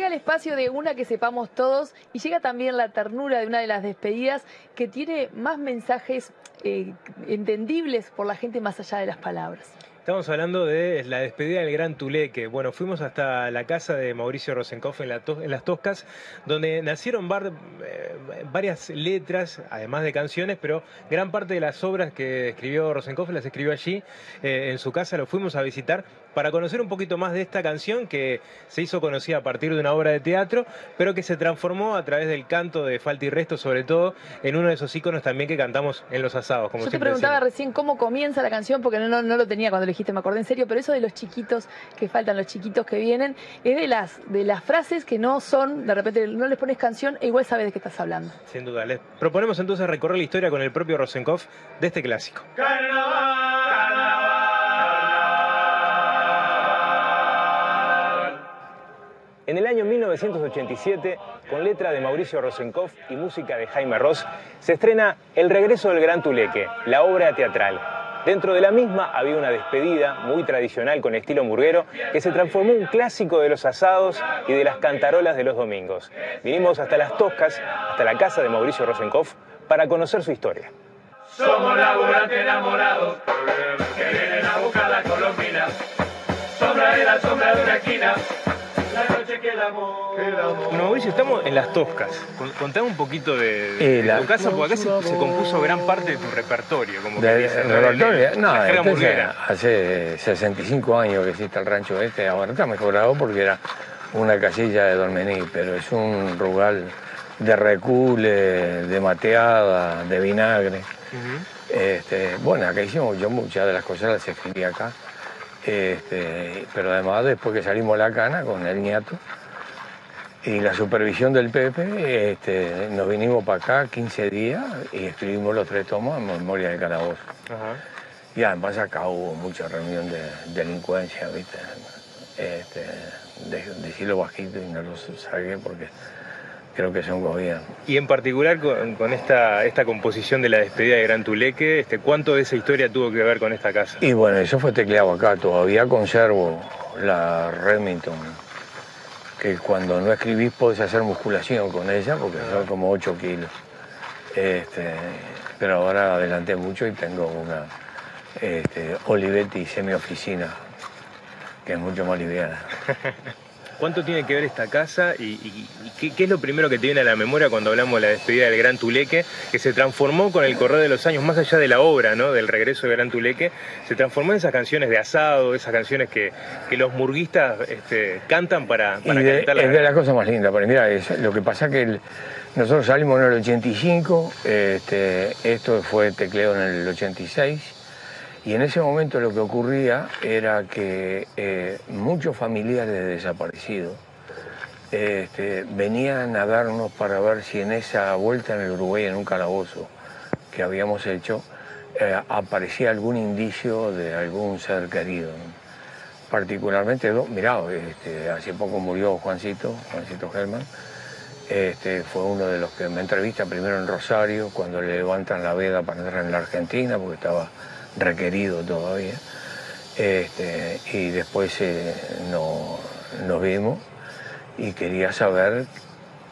Llega el espacio de una que sepamos todos y llega también la ternura de una de las despedidas que tiene más mensajes eh, entendibles por la gente más allá de las palabras. Estamos hablando de la despedida del Gran Tuleque. Bueno, fuimos hasta la casa de Mauricio Rosenkopf en, Las Toscas, donde nacieron eh, varias letras, además de canciones, pero gran parte de las obras que escribió Rosenkopf las escribió allí, eh, en su casa, lo fuimos a visitar para conocer un poquito más de esta canción que se hizo conocida a partir de una obra de teatro, pero que se transformó a través del canto de Falta y Resto, sobre todo en uno de esos íconos también que cantamos en los asados. Como Yo te preguntaba recién cómo comienza la canción, porque no, no, lo tenía cuando dijiste, me acordé en serio, pero eso de los chiquitos que faltan, los chiquitos que vienen, es de las, de las frases que no son, de repente no les pones canción e igual sabes de qué estás hablando. Sin duda. Les proponemos entonces recorrer la historia con el propio Rosenkopf de este clásico. En el año 1987, con letra de Mauricio Rosenkopf y música de Jaime Ross, se estrena El regreso del Gran Tuleque, la obra teatral. Dentro de la misma había una despedida muy tradicional con estilo murguero que se transformó en un clásico de los asados y de las cantarolas de los domingos. Vinimos hasta las Toscas, hasta la casa de Mauricio Rosenkopf, para conocer su historia. Somos laburantes enamorados que vienen a buscar la colombina. Sombra de la sombra de una esquina. Bueno, Mauricio, estamos en Las Toscas. Contame un poquito de, eh, tu casa, porque acá se, compuso gran parte de tu repertorio. Como de, repertorio? no, hace 65 años que existe el rancho este, ahora está mejorado porque era una casilla de Dolmení, pero es un rugal de recule, de mateada, de vinagre. este, bueno, acá hicimos yo muchas de las cosas las escribí acá. Este, pero además después que salimos a la cana con el nieto y la supervisión del Pepe, este, nos vinimos para acá 15 días y escribimos los tres tomos en memoria de calabozo. Y además acá hubo mucha reunión de delincuencia, ¿viste? Este, de, decirlo bajito y no lo saqué porque creo que es un gobierno. Y en particular con, esta, esta composición de la despedida de Gran Tuleque, este, ¿cuánto de esa historia tuvo que ver con esta casa? Y bueno, eso fue tecleado acá, todavía conservo la Remington, que cuando no escribís podés hacer musculación con ella, porque son como 8 kilos. Este, pero ahora adelanté mucho y tengo una este, Olivetti semi-oficina, que es mucho más liviana. ¿Cuánto tiene que ver esta casa y, qué, es lo primero que te viene a la memoria cuando hablamos de la despedida del Gran Tuleque, que se transformó con el correr de los años, más allá de la obra, ¿no? del regreso del Gran Tuleque, se transformó en esas canciones de asado, esas canciones que, los murguistas este, cantan para, para Es de las cosas más lindas, porque mira, lo que pasa que nosotros salimos en el 85, este, esto fue tecleo en el 86 y en ese momento lo que ocurría era que eh, muchos familiares de desaparecidos este, venían a darnos para ver si en esa vuelta en el Uruguay, en un calabozo que habíamos hecho, eh, aparecía algún indicio de algún ser querido. Particularmente, mirá, este, hace poco murió Juancito, Juancito Germán, este, fue uno de los que me entrevista primero en Rosario, cuando le levantan la veda para entrar en la Argentina, porque estaba requerido todavía. Este, y después eh, nos vimos y quería saber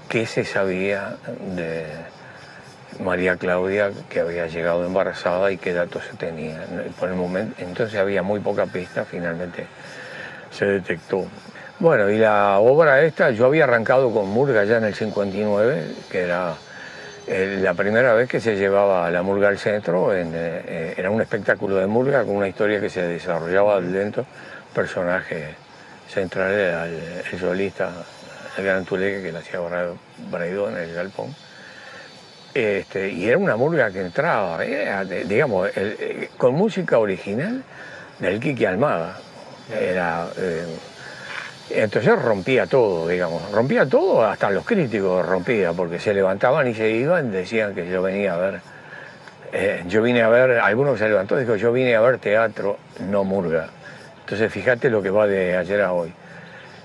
qué se sabía de María Claudia que había llegado embarazada y qué datos se tenía. Por el momento, entonces había muy poca pista, finalmente se detectó. Bueno, y la obra esta, yo había arrancado con Murga ya en el 59, que era la primera vez que se llevaba la murga al centro eh, eh, era un espectáculo de murga con una historia que se desarrollaba dentro. Personaje central era el, solista, el gran Tuleque que le hacía Braidón en el galpón. Este, y era una murga que entraba, digamos, eh, con música original del Kiki Almada. Era entonces rompía todo, digamos, rompía todo, hasta los críticos rompía, porque se levantaban y se iban, decían que yo venía a ver, eh, yo vine a ver, algunos se levantó y dijo, yo vine a ver teatro, no murga. Entonces fíjate lo que va de ayer a hoy.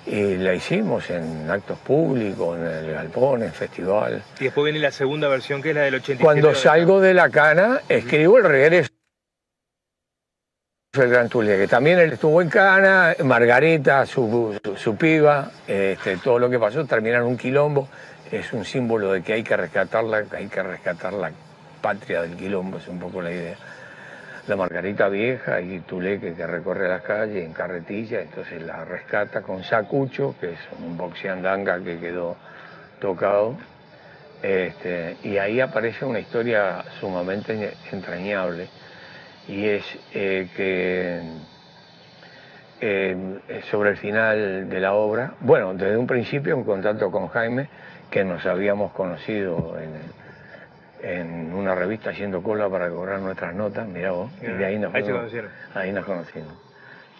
Y la hicimos en actos públicos, en el galpón, en festival. Y después viene la segunda versión, que es la del 87. Cuando salgo de la cana, escribo el regreso. El Gran Tulia, que también él estuvo en Cana, Margarita, su, su, piba, este, todo lo que pasó, terminaron un quilombo, es un símbolo de que hay que rescatarla, hay que rescatar la patria del quilombo, es un poco la idea. La Margarita vieja y Tuleque que recorre las calles en carretilla, entonces la rescata con Sacucho, que es un boxeandanga que quedó tocado, este, y ahí aparece una historia sumamente entrañable y es eh, que eh, sobre el final de la obra, bueno, desde un principio en contacto con Jaime, que nos habíamos conocido en, una revista haciendo cola para cobrar nuestras notas, mira vos, y de ahí nos, ahí conocieron. Ahí nos conocimos.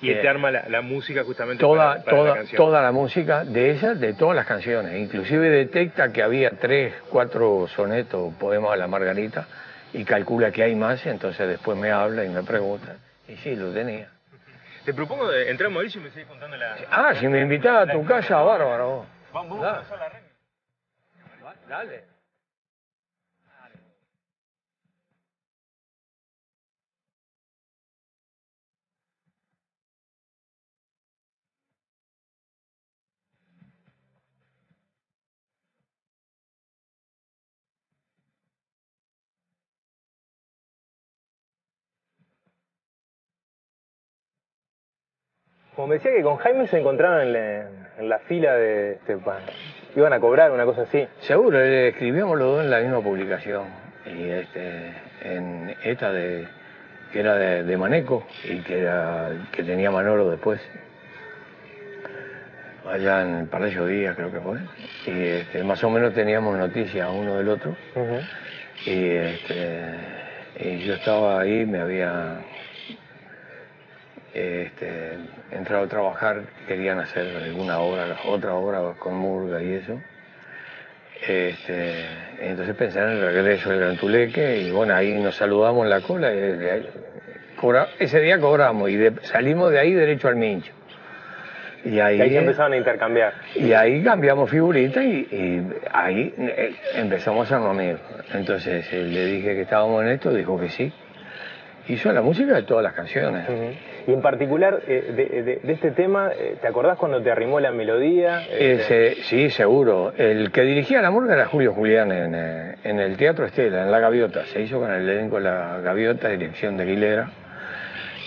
Y este arma la, música justamente toda, para, toda, la canción. Toda la música de ella, de todas las canciones. Inclusive detecta que había tres, cuatro sonetos, poemas a la Margarita, y calcula que hay más, entonces después me habla y me pregunta. Y sí, lo tenía. Te propongo de entrar a Mauricio y me seguís contando la... Ah, si me invitaba a tu casa, bárbaro. Vamos, vamos a la regla. Dale. Como me decía que con Jaime se encontraron en la, fila de... Este, iban a cobrar una cosa así. Seguro, le escribíamos los dos en la misma publicación. Y este, en esta de que era de, Maneco y que, era, que tenía Manolo después. Allá en el Palacio Díaz creo que fue. Y este, más o menos teníamos noticias uno del otro. y, este, y yo estaba ahí, me había este, entrado a trabajar, querían hacer alguna obra, otra obra con Murga y eso. Este, entonces pensé en el regreso del Gran Tuleque y bueno, ahí nos saludamos en la cola. Y, ese día cobramos y salimos de ahí derecho al Mincho. Y ahí, y empezaron a intercambiar. Y ahí cambiamos figuritas y, ahí eh, empezamos a ser amigos. Entonces eh, le dije que estábamos en esto, dijo que sí. Hizo la música de todas las canciones. Y en particular, eh, de, este tema, eh, ¿te acordás cuando te arrimó la melodía? Este, sí, seguro. El que dirigía la murga era Julio Julián en, eh, en, el Teatro Estela, en La Gaviota. Se hizo con el elenco La Gaviota, dirección de Aguilera.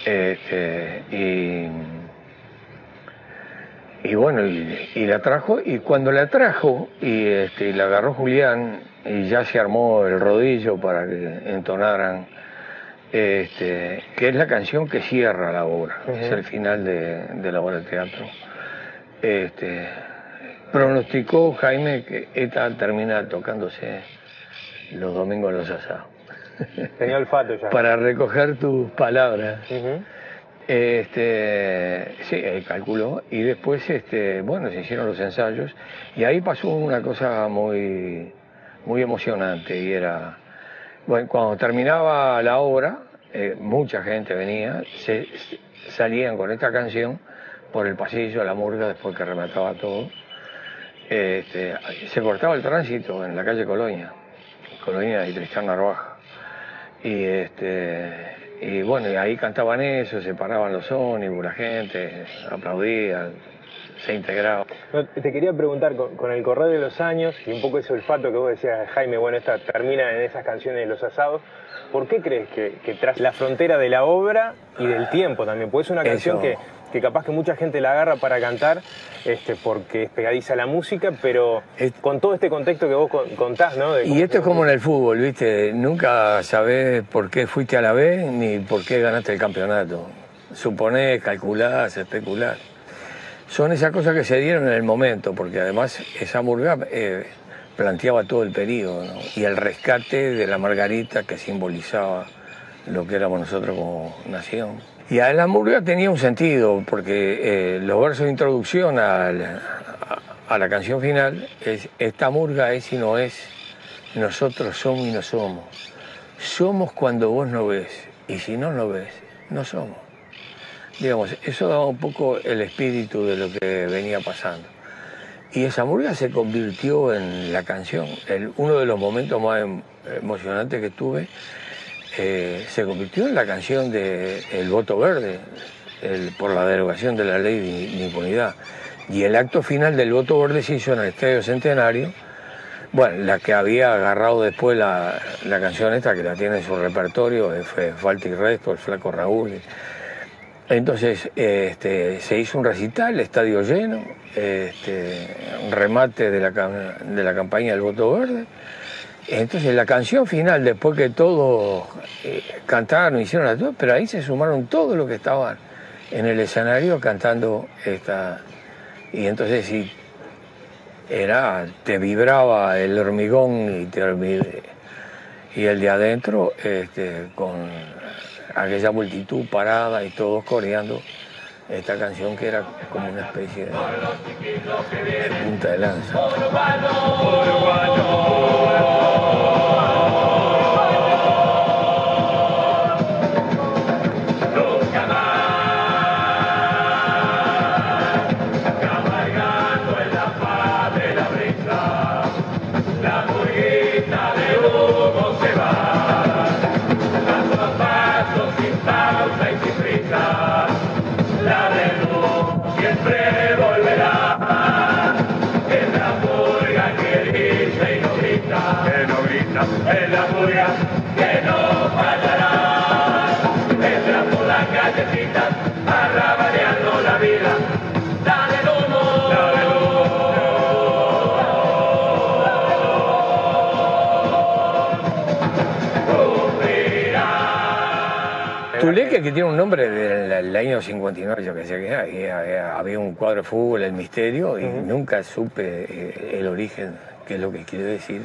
Este, y, y bueno, y, la trajo, y cuando la trajo y, este, y la agarró Julián, y ya se armó el rodillo para que entonaran este, que es la canción que cierra la obra, es el final de, la obra de teatro. Este, pronosticó Jaime que esta termina tocándose los domingos en los asados. Tenía olfato ya. Para recoger tus palabras. Este, sí, calculó y después, este, bueno, se hicieron los ensayos y ahí pasó una cosa muy, muy emocionante y era bueno, cuando terminaba la obra, eh, mucha gente venía, se, salían con esta canción por el pasillo de la murga después que remataba todo. Este, se cortaba el tránsito en la calle Colonia, Colonia y Tristán Narvaja. Y, este, y bueno, y ahí cantaban eso, se paraban los ónibus, la gente aplaudía, se integraba. te quería preguntar, con, el correr de los años y un poco ese olfato que vos decías, Jaime, bueno, esta termina en esas canciones de los asados, ¿por qué crees que, tras la frontera de la obra y del tiempo también? Pues es una canción que, que, capaz que mucha gente la agarra para cantar este, porque es pegadiza la música, pero con todo este contexto que vos contás, ¿no? y esto es como en el fútbol, ¿viste? Nunca sabés por qué fuiste a la B ni por qué ganaste el campeonato. Suponés, calculás, especulás son esas cosas que se dieron en el momento, porque además esa murga eh, planteaba todo el periodo, y el rescate de la Margarita que simbolizaba lo que éramos nosotros como nación. Y a la murga tenía un sentido, porque eh, los versos de introducción a la, canción final es, esta murga es y no es, nosotros somos y no somos. Somos cuando vos no ves, y si no lo ves, no somos. Digamos, eso daba un poco el espíritu de lo que venía pasando. Y esa murga se convirtió en la canción. uno de los momentos más em, emocionantes que tuve eh, se convirtió en la canción de El voto verde, por la derogación de la ley de, impunidad. Y el acto final del voto verde se hizo en el Estadio Centenario, bueno, la que había agarrado después la, canción esta, que la tiene en su repertorio, fue Falta y Resto, el Flaco Raúl. Entonces este, se hizo un recital, estadio lleno, este, un remate de la, de la campaña del voto verde. Entonces la canción final, después que todos eh, cantaron, hicieron la pero ahí se sumaron todos los que estaban en el escenario cantando esta. Y entonces si era, te vibraba el hormigón y, te, y el de adentro este, con aquella multitud parada y todos coreando esta canción que era como una especie de, punta de lanza. Que tiene un nombre del, año 59, yo que sé que había un cuadro de fútbol, El Misterio, y nunca supe eh, el origen, qué es lo que quiere decir.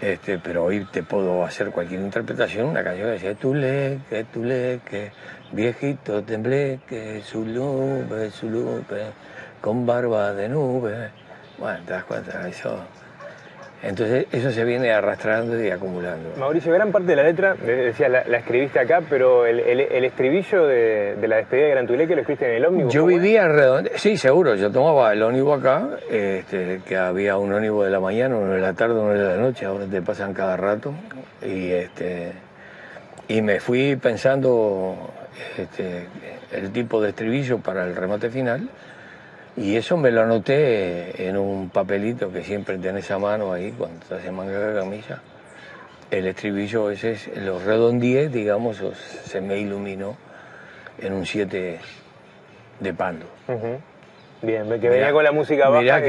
Este, pero hoy te puedo hacer cualquier interpretación, una canción que decía Tuleque, Tuleque, viejito tembleque, su lube, su lube, con barba de nube. Bueno, te das cuenta, eso entonces eso se viene arrastrando y acumulando. Mauricio, gran parte de la letra, decía, la, escribiste acá, pero el, estribillo de, la despedida de Gran Tuleque lo escribiste en el ómnibus. Yo vivía alrededor, sí, seguro, yo tomaba el ómnibus acá, este, que había un ómnibus de la mañana, uno de la tarde, uno de la noche, ahora te pasan cada rato. Y, este, y me fui pensando este, el tipo de estribillo para el remate final y eso me lo anoté en un papelito que siempre tenés a mano ahí cuando estás en manga de camisa. El estribillo ese lo redondeé, digamos, se me iluminó en un 7 de pando. Bien, me que venía con la música baja. Mirá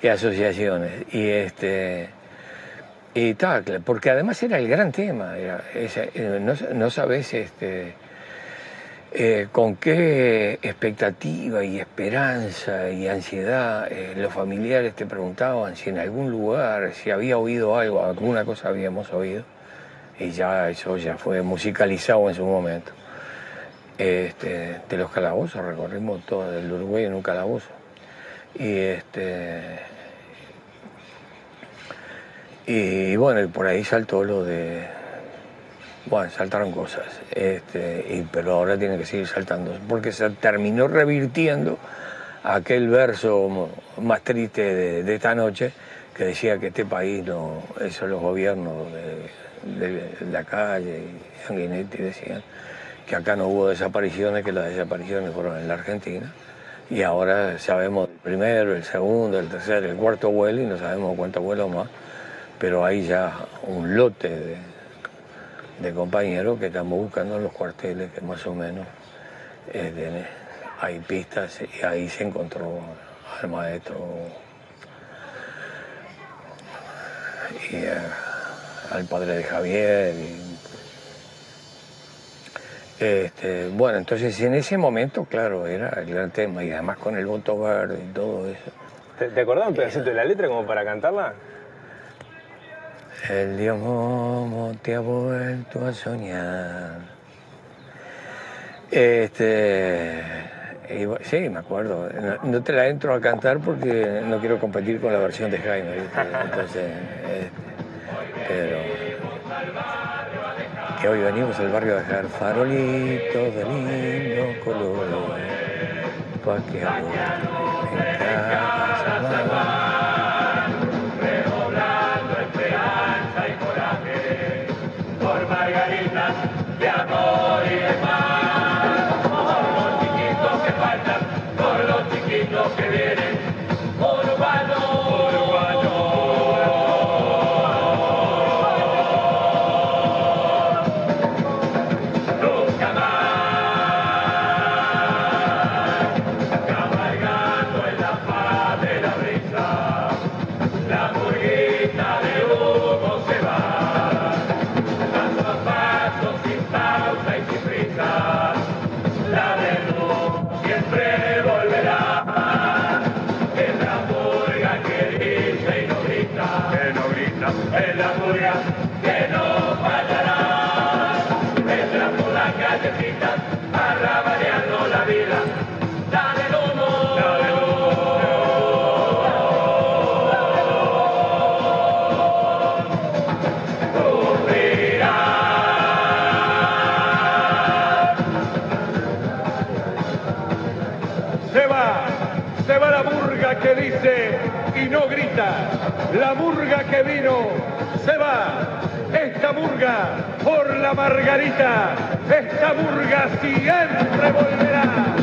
qué, asociaciones. Y este. Y tal, porque además era el gran tema. Eh, no, no sabes este, eh, con qué expectativa y esperanza y ansiedad eh, los familiares te preguntaban si en algún lugar, si había oído algo, alguna cosa habíamos oído, y ya eso ya fue musicalizado en su momento. Este, de los calabozos, recorrimos todo el Uruguay en un calabozo. Y este. Y bueno, y por ahí saltó lo de bueno, saltaron cosas, este, pero ahora tiene que seguir saltando, porque se terminó revirtiendo aquel verso más triste de, esta noche que decía que este país no, eso los gobiernos de, la calle y Sanguinetti decían que acá no hubo desapariciones, que las desapariciones fueron en la Argentina. Y ahora sabemos el primero, el segundo, el tercero, el cuarto vuelo y no sabemos cuántos vuelos más, pero hay ya un lote de, de compañeros que estamos buscando en los cuarteles, que más o menos eh, hay pistas y ahí se encontró al maestro y eh, al padre de Javier. este, bueno, entonces en ese momento, claro, era el gran tema y además con el voto verde y todo eso. ¿Te, te acordás un pedacito de la letra como para cantarla? El Dios Momo te ha vuelto a soñar. Este. sí, me acuerdo. No, te la entro a cantar porque no quiero competir con la versión de Jaime. Entonces. Este, pero. Que hoy venimos al barrio a dejar farolitos de lindo color. Pa' que en casa Give it Hey, se va. Esta murga por la margarita. Esta murga siempre volverá.